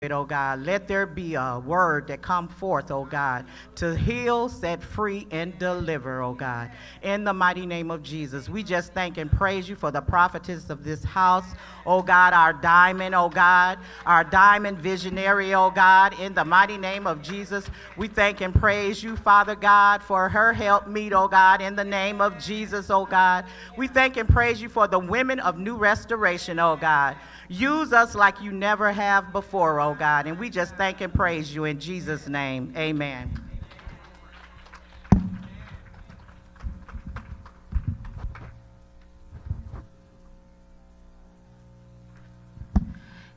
oh God. Let there be a word that come forth, oh God, to heal, set free, and deliver, oh God. In the mighty name of Jesus, we just thank and praise you for the prophetess of this house, oh God, our diamond, oh God, our diamond visionary, oh God. In the mighty name of Jesus, we thank and praise you, Father God, for her help meet, oh God, in the name of Jesus, oh God. We thank and praise you for the women of new restoration, oh God. Use us like you never have before, oh Oh, God. And we just thank and praise you in Jesus' name. Amen.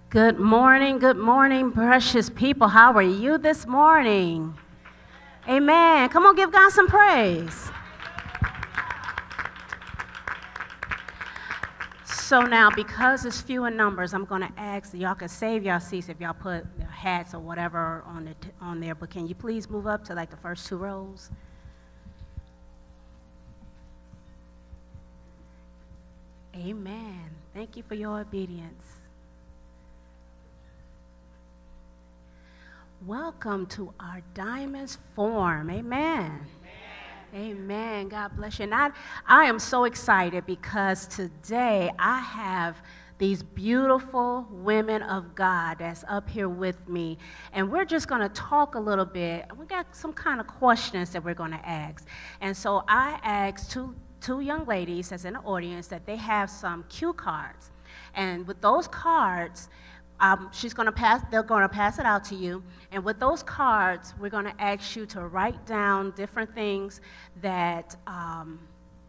Good morning, good morning, precious people. How are you this morning? Amen. Come on, give God some praise. So now, because it's few in numbers, I'm going to ask y'all can save y'all seats if y'all put hats or whatever on, the on there. But can you please move up to like the first two rows? Amen. Thank you for your obedience. Welcome to our Diamonds Forum. Amen. Amen. God bless you. And I, I am so excited because today I have these beautiful women of God that's up here with me. And we're just going to talk a little bit. We got some kind of questions that we're going to ask. And so I asked two, two young ladies that's in the audience that they have some cue cards. And with those cards, um, she's going to pass, they're going to pass it out to you. And with those cards, we're going to ask you to write down different things that, um,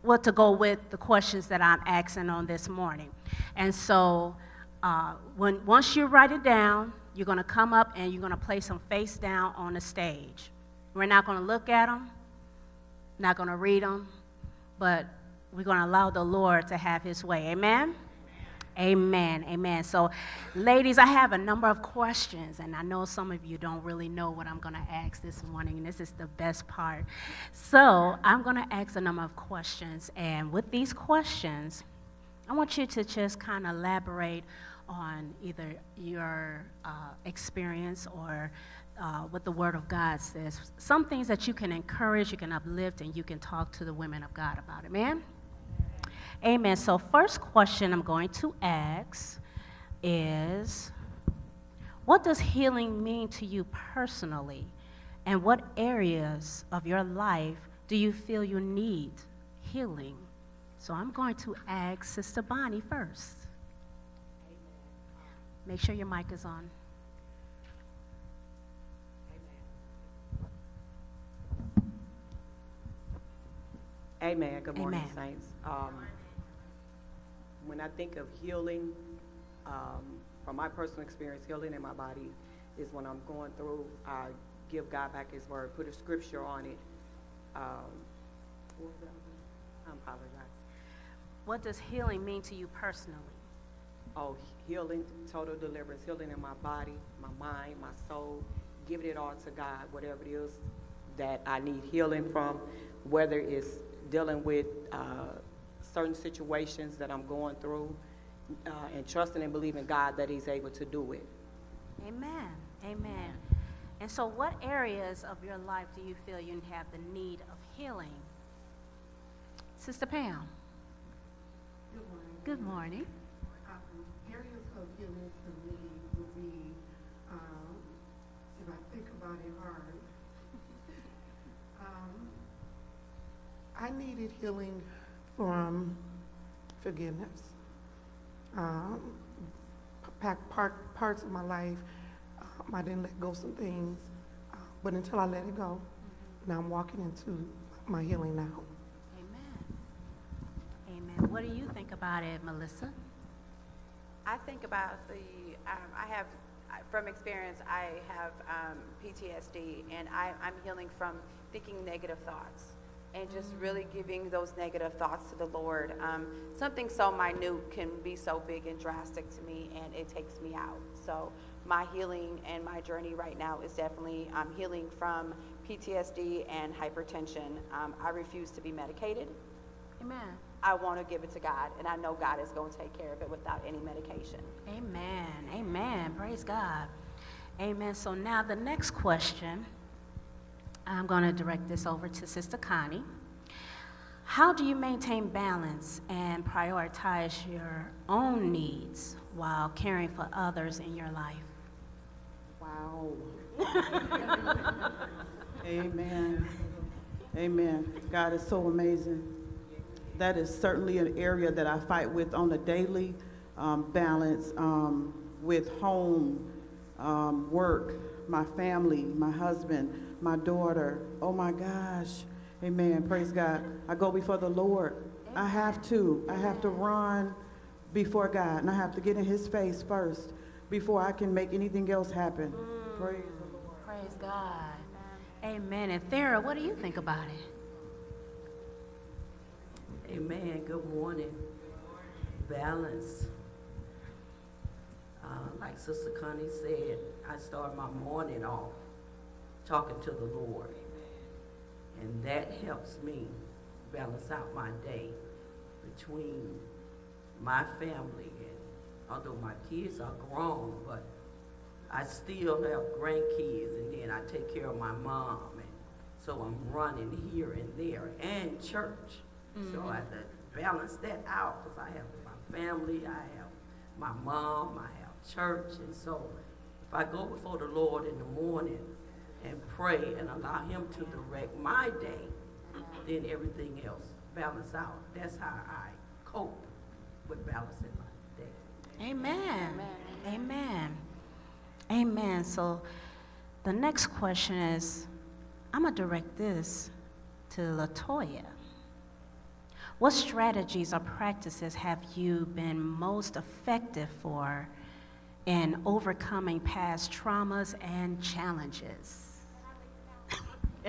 what to go with the questions that I'm asking on this morning. And so, uh, when, once you write it down, you're going to come up and you're going to place them face down on the stage. We're not going to look at them, not going to read them, but we're going to allow the Lord to have his way. Amen? Amen. Amen. So, ladies, I have a number of questions, and I know some of you don't really know what I'm going to ask this morning, and this is the best part. So, I'm going to ask a number of questions, and with these questions, I want you to just kind of elaborate on either your uh, experience or uh, what the Word of God says. Some things that you can encourage, you can uplift, and you can talk to the women of God about. It, amen? Amen. So, first question I'm going to ask is What does healing mean to you personally? And what areas of your life do you feel you need healing? So, I'm going to ask Sister Bonnie first. Make sure your mic is on. Amen. Good morning, Amen. saints. Um, when I think of healing, um, from my personal experience, healing in my body is when I'm going through, I give God back His word, put a scripture on it. Um? I apologize. What does healing mean to you personally? Oh, healing, total deliverance, healing in my body, my mind, my soul, giving it all to God, whatever it is that I need healing from, whether it's dealing with uh, certain situations that I'm going through, uh, and trusting and believing God that He's able to do it. Amen. Amen. And so, what areas of your life do you feel you have the need of healing? Sister Pam. Good morning. Good morning. Um, areas of healing for me would be, um, if I think about it hard, um, I needed healing from forgiveness. Um, pa- part, parts of my life, um, I didn't let go some things, uh, but until I let it go, now I'm walking into my healing now. Amen. Amen. What do you think about it, Melissa? I think about the, um, I have, from experience, I have um, PTSD, and I, I'm healing from thinking negative thoughts and just really giving those negative thoughts to the Lord. Um, something so minute can be so big and drastic to me, and it takes me out. So my healing and my journey right now is definitely um, healing from PTSD and hypertension. Um, I refuse to be medicated. Amen. I want to give it to God, and I know God is going to take care of it without any medication. Amen. Amen. Praise God. Amen. So now the next question, I'm going to direct this over to Sister Connie. How do you maintain balance and prioritize your own needs while caring for others in your life? Wow. Amen. Amen. God is so amazing. That is certainly an area that I fight with on a daily um, balance um, with home, um, work, my family, my husband, my daughter. Oh my gosh. Amen. Praise God. I go before the Lord. I have to. I have to run before God and I have to get in His face first before I can make anything else happen. Praise the Lord. Praise God. Amen. And Thera, what do you think about it? Amen. Good morning. Balance. Uh, like Sister Connie said, I start my morning off talking to the Lord. And that helps me balance out my day between my family and although my kids are grown, but I still have grandkids and then I take care of my mom and so I'm running here and there and church. So I mm-hmm. have to balance that out because I have my family, I have my mom, I have church and so if I go before the Lord in the morning and pray and allow him to direct my day, then everything else balance out. That's how I cope with balancing my day. Amen. Amen. Amen. So the next question is I'm going to direct this to Latoya. What strategies or practices have you been most effective for in overcoming past traumas and challenges? I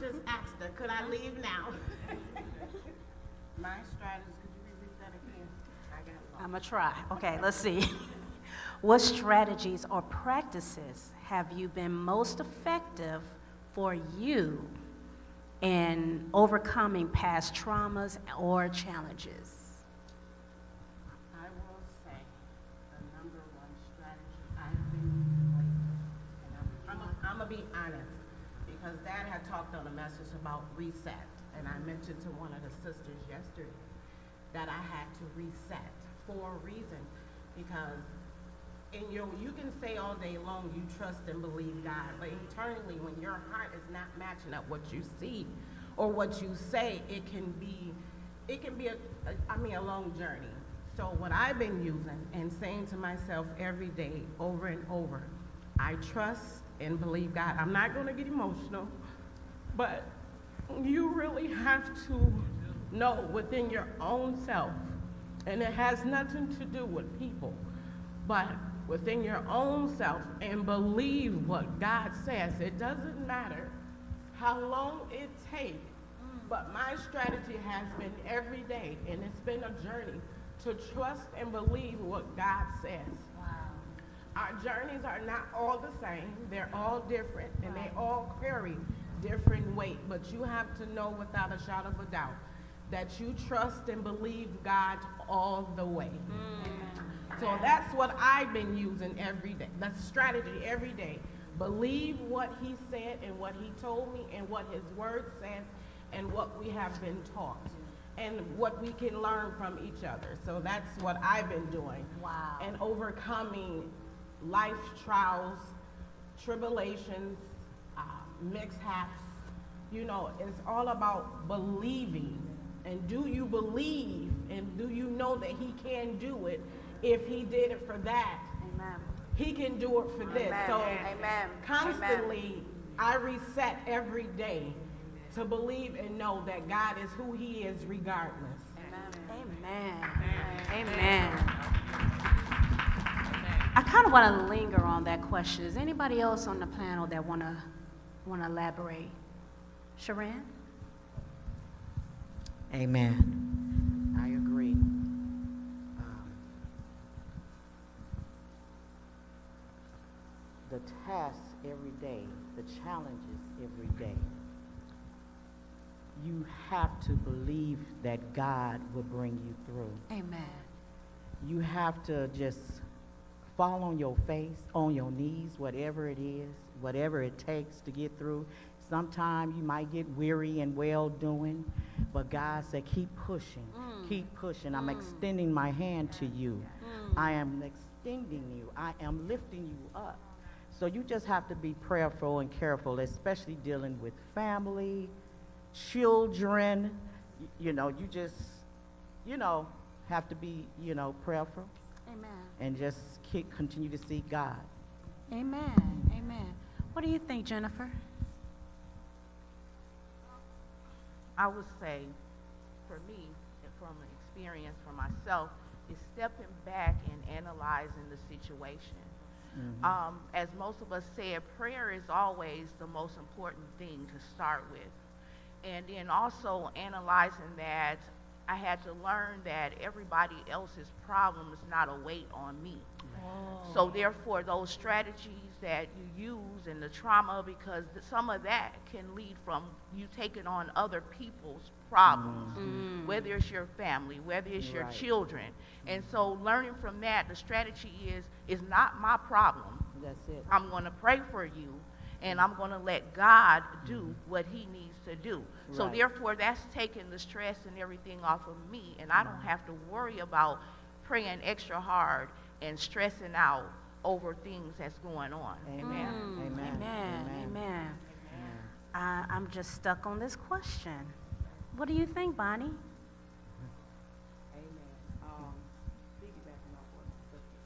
just asked her, could I leave now? My strategies, could you repeat that again? I got lost. I'm going to try. Okay, let's see. what strategies or practices have you been most effective for you in overcoming past traumas or challenges? I will say the number one strategy I've been using lately, and I'm, I'm, gonna be honest, because Dad had talked on a message about reset, and I mentioned to one of the sisters yesterday that I had to reset for a reason, because in your, you can say all day long you trust and believe God, but internally, when your heart is not matching up what you see or what you say, it can be, it can be a, a I mean, a long journey. So what I've been using and saying to myself every day, over and over, I trust and believe God. I'm not going to get emotional, but you really have to know within your own self, and it has nothing to do with people, but within your own self and believe what God says. It doesn't matter how long it takes, but my strategy has been every day, and it's been a journey to trust and believe what God says. Our journeys are not all the same. They're all different, and they all carry different weight. But you have to know without a shadow of a doubt that you trust and believe God all the way. Mm. So that's what I've been using every day. That's strategy every day. Believe what he said and what he told me and what his word says and what we have been taught and what we can learn from each other. So that's what I've been doing. Wow. And overcoming life trials, tribulations, uh, mishaps. You know, it's all about believing. And do you believe and do you know that he can do it? If he did it for that, Amen. he can do it for this. So Amen. constantly, I reset every day to believe and know that God is who he is regardless. Amen. Amen. Amen. I kind of want to linger on that question. Is anybody else on the panel that want to want to elaborate? Sharon? Amen. I agree. Um, the tasks every day, the challenges every day, you have to believe that God will bring you through. Amen. You have to just fall on your face, on your knees, whatever it is, whatever it takes to get through. Sometimes you might get weary and well doing, but God said, keep pushing, mm. keep pushing. I'm mm. extending my hand to you. Mm. I am extending you. I am lifting you up. So you just have to be prayerful and careful, especially dealing with family, children. You know, you just, you know, have to be, you know, prayerful Amen. and just keep, continue to seek God. Amen. Amen. What do you think, Jennifer? I would say, for me, and from experience for myself, is stepping back and analyzing the situation. Um, as most of us said, prayer is always the most important thing to start with. And then also analyzing that I had to learn that everybody else's problem is not a weight on me. So oh. therefore, those strategies that you use and the trauma, because th- some of that can lead from you taking on other people's problems, mm-hmm. mm. whether it's your family, whether it's your Right. children. And so mm-hmm. learning from that, the strategy is, is not my problem. That's it. I'm going to pray for you, and I'm going to let God do what He needs to do. So therefore, that's taking the stress and everything off of me, and I don't have to worry about praying extra hard and stressing out over things that's going on. Amen. Mm, Amen. Amen. Amen. Amen. I, I'm just stuck on this question. What do you think, Bonnie? Amen. Um, piggybacking off what the sister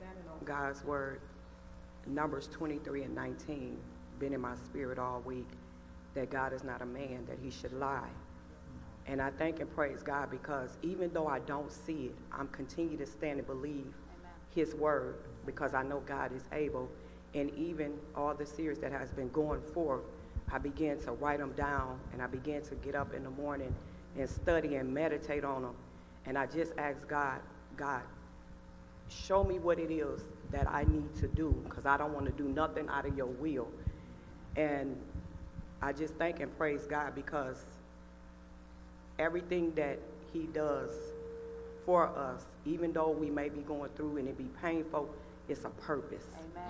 said, standing on God's word, Numbers 23 and 19, been in my spirit all week, that God is not a man that he should lie. And I thank and praise God because even though I don't see it, I'm continue to stand and believe his word because I know God is able. And even all the series that has been going forth, I began to write them down and I began to get up in the morning and study and meditate on them. And I just asked God, God, show me what it is that I need to do because I don't want to do nothing out of your will. And I just thank and praise God because everything that he does for us, even though we may be going through and it be painful, it's a purpose.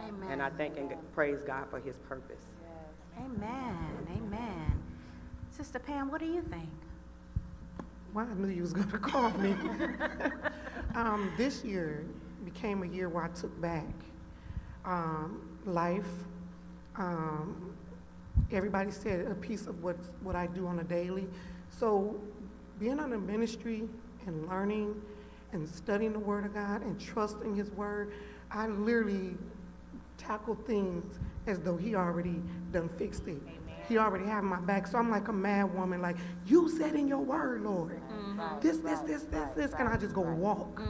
Amen. And I thank and praise God for his purpose. Amen. Amen. Sister Pam, what do you think? Well, I knew you was going to call me. um, this year became a year where I took back um, life. Um, everybody said a piece of what what I do on a daily. So, being on a ministry and learning and studying the Word of God and trusting His Word, I literally tackle things as though He already done fixed it. He already have my back. So I'm like a mad woman, like, you said in your word, Lord. This, this, this, this, this. And I just go walk.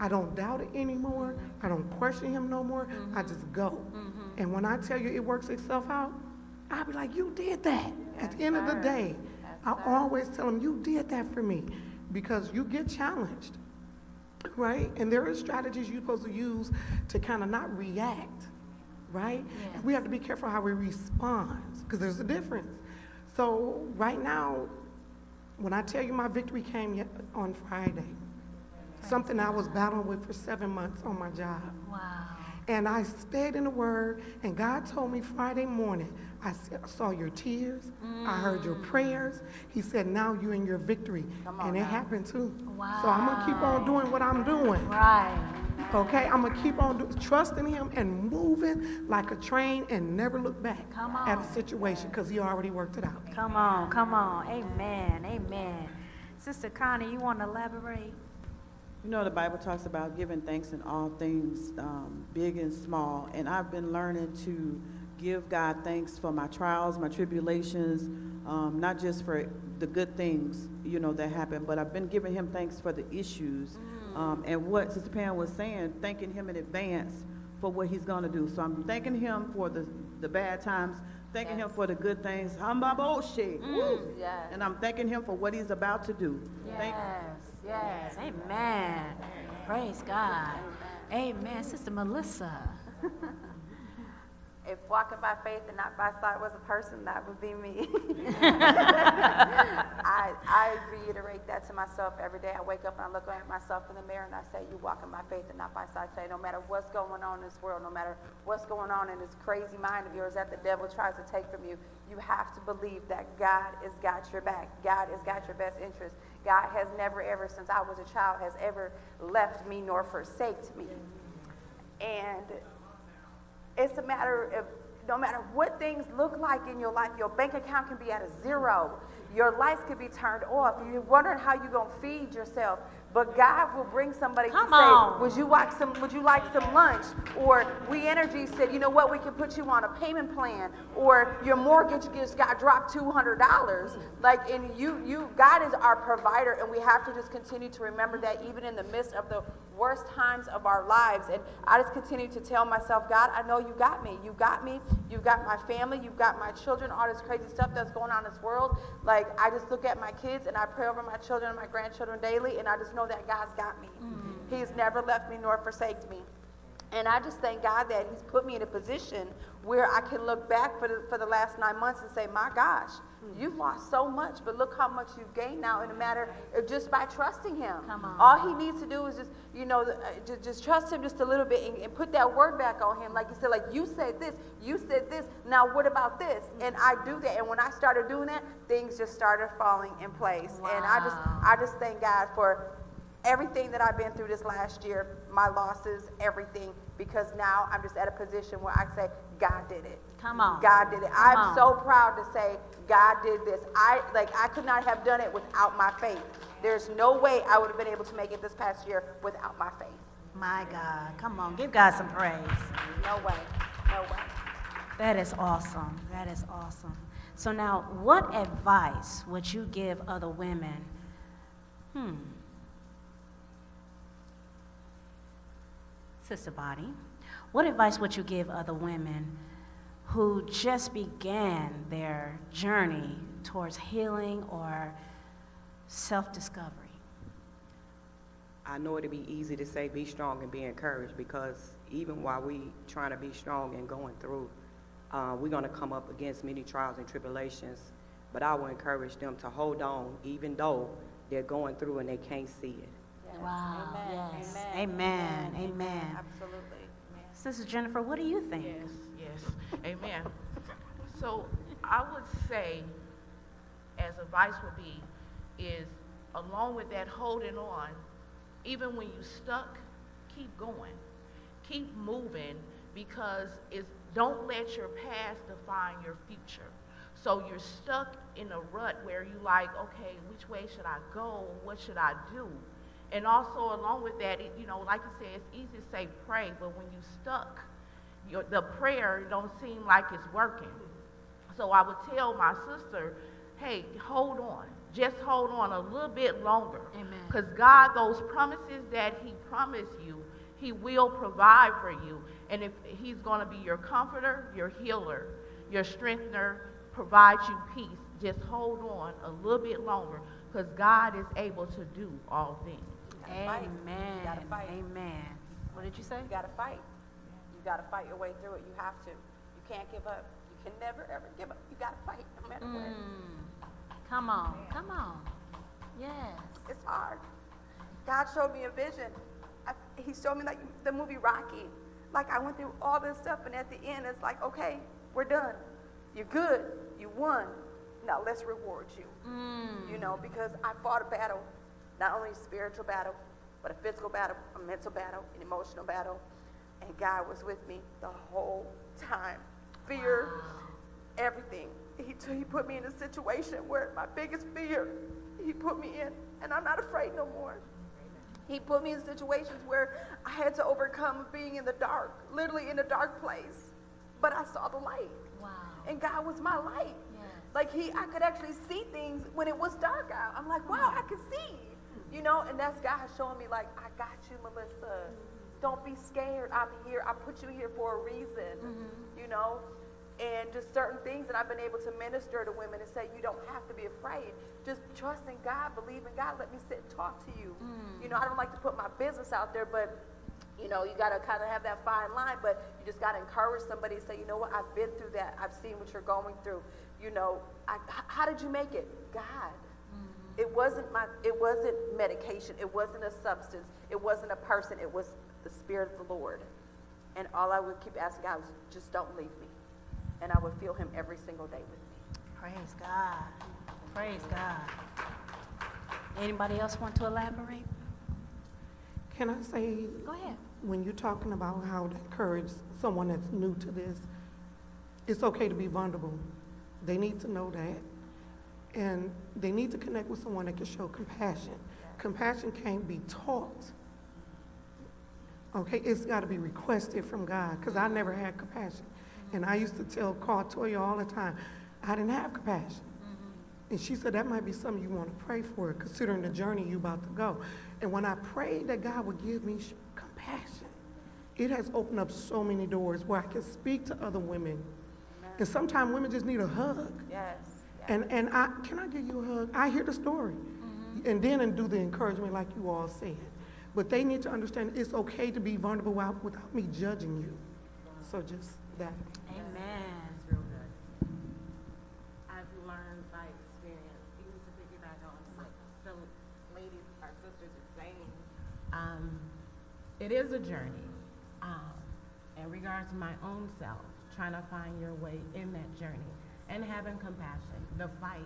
I don't doubt it anymore. I don't question him no more. I mm-hmm. just go. Mm-hmm. And when I tell you it works itself out, I'll be like, you did that. At the end of the day, I always tell him, you did that for me. Because you get challenged, right? And there are strategies you're supposed to use to kind of not react, right? And we have to be careful how we respond, because there's a difference. So right now, when I tell you my victory came on Friday, something I was battling with for seven months on my job. Wow. And I stayed in the Word, and God told me Friday morning, I saw your tears, I heard your mm. prayers. He said, now you're in your victory. And it happened too. Wow. So I'm going to keep on doing what I'm doing. Right. Okay? I'm going to keep on do- trusting Him and moving like a train and never look back at a situation because He already worked it out. Come on, come on. Amen. Amen. Sister Connie, you want to elaborate? You know, the Bible talks about giving thanks in all things, um, big and small. And I've been learning to give God thanks for my trials, my tribulations, um, not just for the good things, you know, that happen, but I've been giving Him thanks for the issues. Um, and what Sister Pam was saying, thanking Him in advance for what He's going to do. So I'm thanking Him for the, the bad times, thanking Him for the good things. Hambaboshe. Woo. And I'm thanking Him for what He's about to do. Thank- Yes, amen. Praise God. Amen. Sister Melissa. if walking by faith and not by sight was a person, that would be me. I, I reiterate that to myself every day. I wake up and I look at myself in the mirror and I say, You walking by faith and not by sight today. No matter what's going on in this world, no matter what's going on in this crazy mind of yours that the devil tries to take from you, you have to believe that God has got your back. God has got your best interest. God has never, ever, since I was a child, has ever left me nor forsaked me. And it's a matter of no matter what things look like in your life, your bank account can be at a zero. Your lights could be turned off. You're wondering how you're gonna feed yourself. But God will bring somebody Come to on. say, Would you like some would you like some lunch? Or We Energy said, you know what, we can put you on a payment plan. Or your mortgage just got dropped two hundred dollars. Like and you you God is our provider and we have to just continue to remember that even in the midst of the worst times of our lives. And I just continue to tell myself, God, I know you got me. You got me. You've got my family. You've got my children. All this crazy stuff that's going on in this world. Like, I just look at my kids and I pray over my children and my grandchildren daily. And I just know that God's got me. He's never left me nor forsaked me. And I just thank God that He's put me in a position where I can look back for the, for the last nine months and say, my gosh, you've lost so much, but look how much you've gained now in a matter of just by trusting Him. All He needs to do is just, you know, uh, just, just trust Him just a little bit and, and put that word back on Him. Like you said, like you said this, you said this, now what about this? And I do that. And when I started doing that, things just started falling in place. And I just, I just thank God for everything that I've been through this last year, my losses, everything, because now I'm just at a position where I say, God did it. Come on. God did it. Come I'm on. so proud to say God did this. I like I could not have done it without my faith. There's no way I would have been able to make it this past year without my faith. My God. Come on. Give God some praise. No way. No way. That is awesome. That is awesome. So now, what advice would you give other women? Hmm. Sister Bonnie, what advice would you give other women who just began their journey towards healing or self-discovery? I know it'd be easy to say be strong and be encouraged because even while we trying to be strong and going through, uh, we're gonna come up against many trials and tribulations. But I will encourage them to hold on, even though they're going through and they can't see it. Wow. Amen. Yes. Amen. Amen. Amen. Absolutely. Sister Jennifer, what do you think? Yes, yes, amen. So I would say, as advice would be, is along with that holding on, even when you stuck, keep going, keep moving, because it's don't let your past define your future. So you're stuck in a rut where you like, okay, which way should I go? What should I do? And also along with that, it, you know, like you said, it's easy to say pray, but when you stuck, your, the prayer don't seem like it's working. So I would tell my sister, hey, hold on. Just hold on a little bit longer. Amen. Because God, those promises that He promised you, He will provide for you. And if He's going to be your comforter, your healer, your strengthener, provide you peace, just hold on a little bit longer because God is able to do all things. Amen. You gotta fight. Amen. What did you say? You gotta fight. You gotta fight your way through it. You have to. You can't give up. You can never ever give up. You gotta fight no matter what. Mm. Come on. Come on. Yes. It's hard. God showed me a vision. I, he showed me like the movie Rocky. Like I went through all this stuff, and at the end, it's like, okay, we're done. You're good. You won. Now let's reward you. Mm. You know, because I fought a battle, not only a spiritual battle, but a physical battle, a mental battle, an emotional battle, and God was with me the whole time. Fear, everything. He, he put me in a situation where my biggest fear, he put me in, and I'm not afraid no more. He put me in situations where I had to overcome being in the dark, literally in a dark place. But I saw the light, Wow. and God was my light. Yes. Like he, I could actually see things when it was dark out. I'm like, wow, I can see, you know. And that's God showing me, like, I got you, Melissa. Don't be scared. I'm here. I put you here for a reason, mm-hmm. you know. And just certain things that I've been able to minister to women and say, you don't have to be afraid. Just trust in God, believe in God. Let me sit and talk to you. Mm. You know, I don't like to put my business out there, but You know, you got to kind of have that fine line, but you just got to encourage somebody and say, you know what, I've been through that. I've seen what you're going through. You know, I, how did you make it? God. It wasn't my, it wasn't medication. It wasn't a substance. It wasn't a person. It was the Spirit of the Lord. And all I would keep asking God was, just don't leave me. And I would feel Him every single day with me. Praise God. Praise God. Anybody else want to elaborate? Can I say, Go ahead. when you're talking about how to encourage someone that's new to this, it's okay to be vulnerable. They need to know that. And they need to connect with someone that can show compassion. Compassion can't be taught. Okay, it's got to be requested from God because I never had compassion. And I used to tell Carl Toya all the time, I didn't have compassion. And she said, that might be something you want to pray for, considering the journey you're about to go. And when I prayed that God would give me compassion, it has opened up so many doors where I can speak to other women. And sometimes women just need a hug. Yes. And, and I, can I give you a hug? I hear the story. And then and do the encouragement like you all said. But they need to understand it's okay to be vulnerable without, without me judging you. So just that. Amen. real good. I've learned by experience, even to piggyback on what the ladies, our sisters are saying. Um, it is a journey. Um, in regards to my own self, trying to find your way in that journey and having compassion, the fight.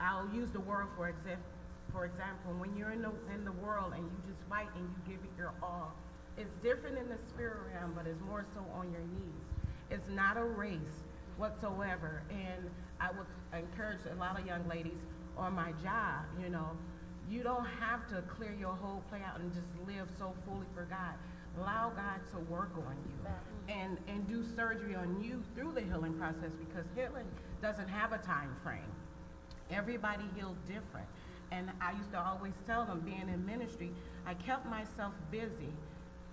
I'll use the world for example. For example, when you're in the in the world and you just fight and you give it your all, it's different in the spirit realm, but it's more so on your knees. It's not a race whatsoever. And I would encourage a lot of young ladies on my job, you know, you don't have to clear your whole play out and just live so fully for God. Allow God to work on you and, and do surgery on you through the healing process because healing doesn't have a time frame. Everybody heals different. And I used to always tell them, being in ministry, I kept myself busy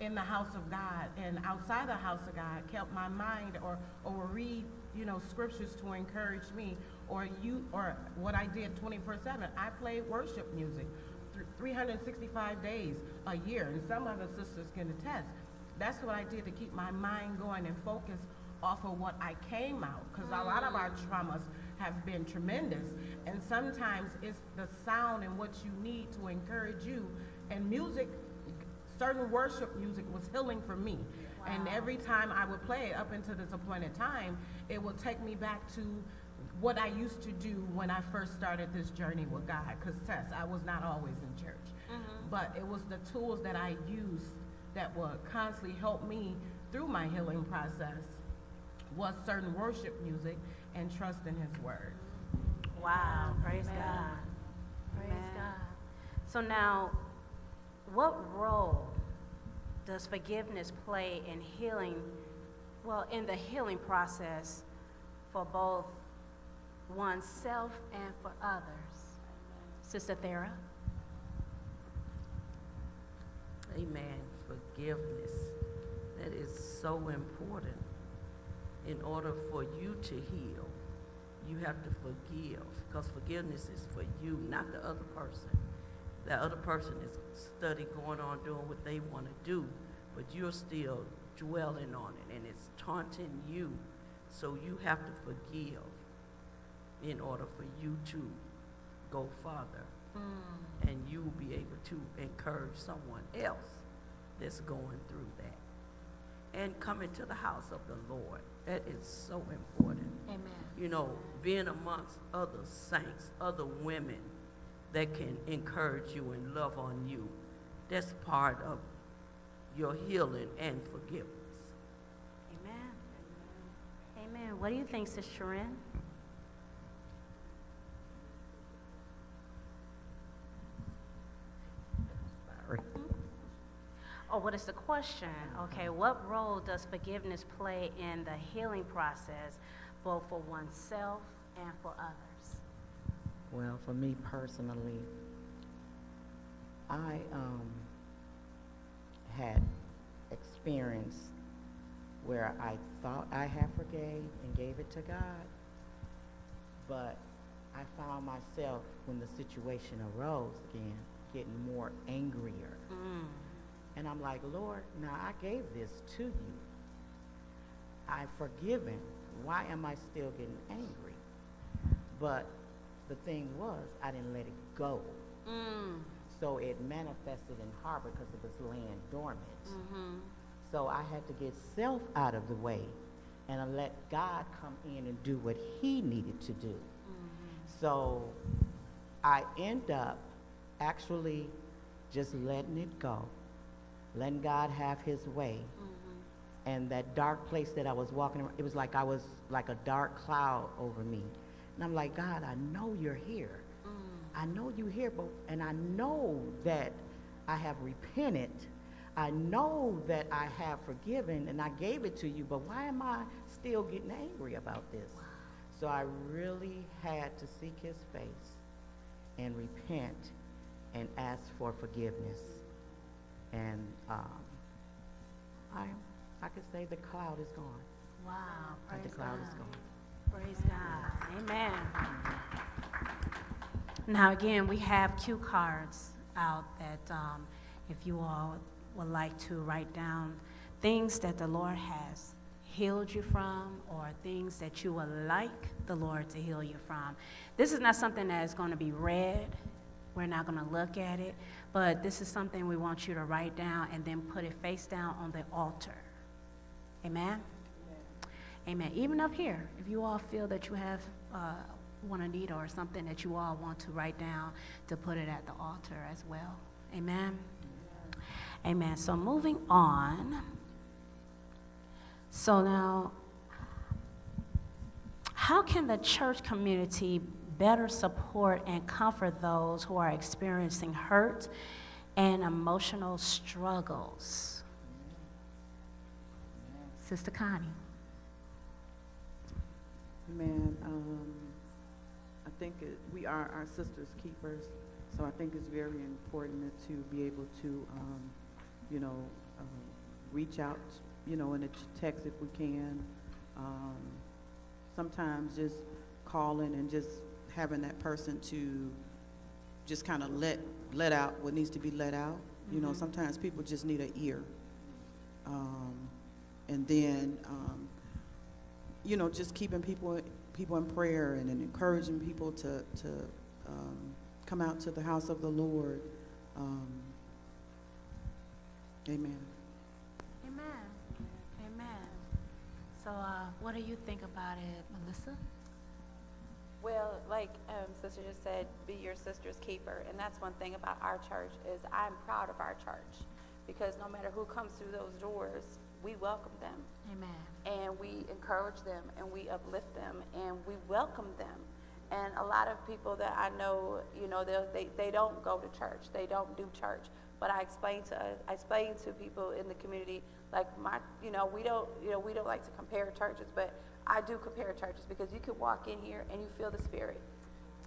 in the house of God and outside the house of God, kept my mind or, or read, you know, scriptures to encourage me or you, or what I did 24 seven. I played worship music 365 days a year and some other sisters can attest. That's what I did to keep my mind going and focus off of what I came out because a lot of our mm. traumas have been tremendous. And sometimes it's the sound and what you need to encourage you. And music certain worship music was healing for me. And every time i would play it up until this appointed time it would take me back to what i used to do when i first started this journey with god. Because tess i was not always in church. Mm-hmm. But it was the tools that i used that would constantly help me through my healing process was certain worship music and trust in his word Wow. Praise Amen. God. Praise Amen. God. So now, what role does forgiveness play in healing, well, in the healing process for both oneself and for others? Sister Thera? Amen. Forgiveness. That is so important. In order for you to heal, you have to forgive because forgiveness is for you, not the other person. That other person is study going on doing what they want to do, but you're still dwelling on it and it's taunting you. So you have to forgive in order for you to go farther mm. and you will be able to encourage someone else that's going through that. And coming to the house of the Lord, that is so important. Amen. You know, being amongst other saints, other women that can encourage you and love on you, that's part of your healing and forgiveness. Amen. Amen. What do you think, Sister Sharon? Oh, what is the question? Okay, what role does forgiveness play in the healing process, both for oneself and for others? Well, for me personally, I um, had experience where I thought I had forgave and gave it to God, but I found myself when the situation arose again getting more angrier. Mm. And I'm like, Lord, now I gave this to you. I've forgiven. Why am I still getting angry? But the thing was, I didn't let it go. Mm. So it manifested in harbor because it was laying dormant. Mm-hmm. So I had to get self out of the way and I let God come in and do what he needed to do. So I end up actually just letting it go, letting God have his way. Mm-hmm. And that dark place that I was walking around, it was like I was like a dark cloud over me. And I'm like, God, I know you're here. Mm. I know you're here, but and I know that I have repented. I know that I have forgiven and I gave it to you, but why am I still getting angry about this? So I really had to seek his face and repent and ask for forgiveness. And um, I, I could say the cloud is gone. Wow. Praise the cloud God. is gone. Praise God. Amen. Now, again, we have cue cards out that um, if you all would like to write down things that the Lord has healed you from or things that you would like the Lord to heal you from. This is not something that is going to be read. We're not going to look at it, but this is something we want you to write down and then put it face down on the altar. Amen? Amen. Even up here, if you all feel that you have uh, one Anita or something that you all want to write down, to put it at the altar as well. Amen. Amen. So moving on. So now, how can the church community better support and comfort those who are experiencing hurt and emotional struggles? Sister Connie. Man, Um, I think it, we are our sisters' keepers, so I think it's very important to be able to, um, you know, um, reach out, you know, in a text if we can. Um, sometimes just calling and just having that person to just kind of let let out what needs to be let out. You know, sometimes people just need an ear, um, and then. Um, you know, just keeping people people in prayer and, and encouraging people to to um, come out to the house of the Lord. Um, amen. Amen. Amen. So, uh, what do you think about it, Melissa? Well, like um, Sister just said, be your sister's keeper. And that's one thing about our church is I'm proud of our church because no matter who comes through those doors, we welcome them Amen. and we encourage them and we uplift them and we welcome them. And a lot of people that I know, you know, they, they don't go to church, they don't do church. But I explain to I explain to people in the community, like my, you know, we don't, you know, we don't like to compare churches, but I do compare churches because you could walk in here and you feel the spirit.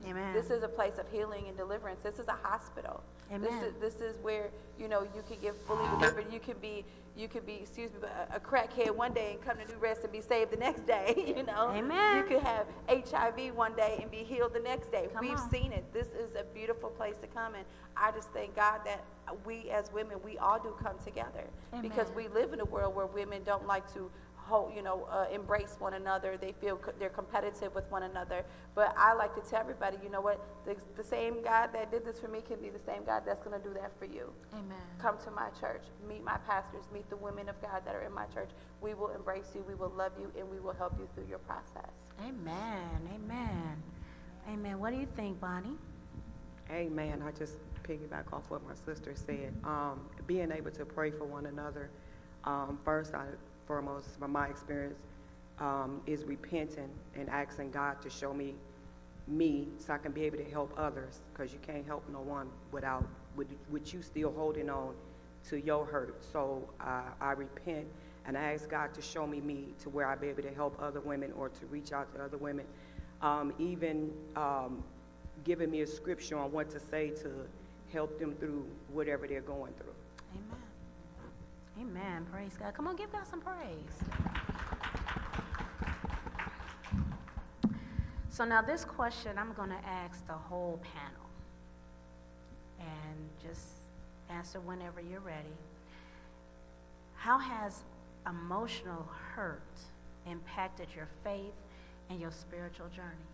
Amen. This is a place of healing and deliverance. This is a hospital. This Amen. is, this is where, you know, you can get fully delivered. You can be, you can be, excuse me, but a, a crackhead one day and come to New Rest and be saved the next day, you know? Amen. You could have HIV one day and be healed the next day. Come We've on. seen it. This is a beautiful place to come and I just thank God that we as women, we all do come together. Because we live in a world where women don't like to hold, you know, uh, embrace one another. They feel co- they're competitive with one another. But I like to tell everybody, you know what? The, the same God that did this for me can be the same God that's going to do that for you. Amen. Come to my church, meet my pastors, meet the women of God that are in my church. We will embrace you, we will love you, and we will help you through your process. Amen. Amen. Amen. What do you think, Bonnie? Amen. I just piggyback off what my sister said. Um, being able to pray for one another, um, first, I, foremost, from my experience, um, is repenting and asking God to show me me so I can be able to help others because you can't help no one without, with, with you still holding on to your hurt. So uh, I repent and I ask God to show me me to where I be able to help other women or to reach out to other women. Um, even um, giving me a scripture on what to say to help them through whatever they're going through. Amen. Amen. Praise God. Come on, give God some praise. So now this question I'm going to ask the whole panel. And just answer whenever you're ready. how has emotional hurt impacted your faith and your spiritual journey?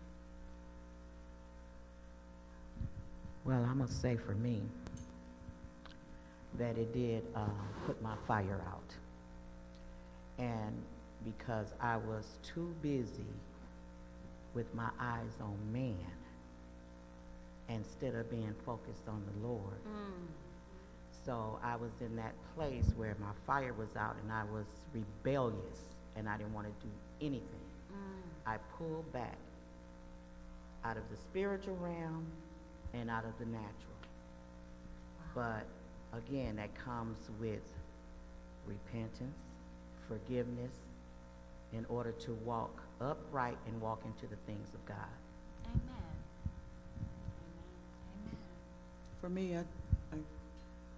Well, I must say for me that it did uh, put my fire out. And because I was too busy with my eyes on man instead of being focused on the Lord. So I was in that place where my fire was out and I was rebellious and I didn't want to do anything. I pulled back out of the spiritual realm and out of the natural. But again, that comes with repentance, forgiveness, in order to walk upright and walk into the things of God. Amen. Amen. For me, I, I,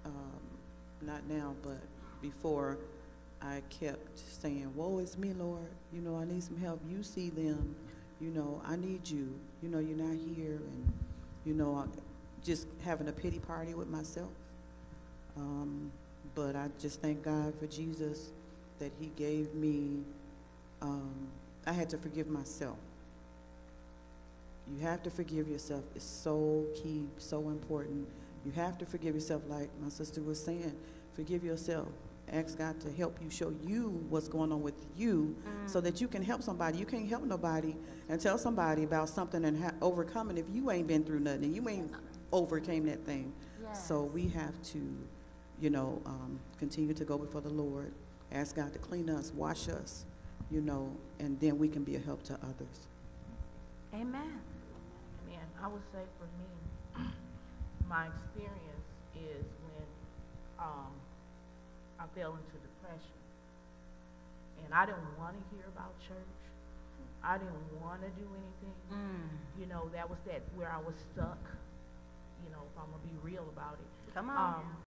um, not now, but before, I kept saying, woe is me, Lord. You know, I need some help. You see them. You know, I need you. You know, you're not here. And, you know, I'm just having a pity party with myself. Um, but I just thank God for Jesus that he gave me, um, I had to forgive myself. You have to forgive yourself. It's so key, so important. You have to forgive yourself, like my sister was saying. Forgive yourself. Ask God to help you, show you what's going on with you, so that you can help somebody. You can't help nobody and tell somebody about something and ha- overcome it if you ain't been through nothing and you ain't overcame that thing. So we have to, you know, um, continue to go before the Lord, ask God to clean us, wash us, you know, and then we can be a help to others. Amen. Amen. I would say for me, my experience is when um, I fell into depression. And I didn't want to hear about church. I didn't want to do anything. Mm. You know, that was that where I was stuck. You know, if I'm going to be real about it. Come on. Um,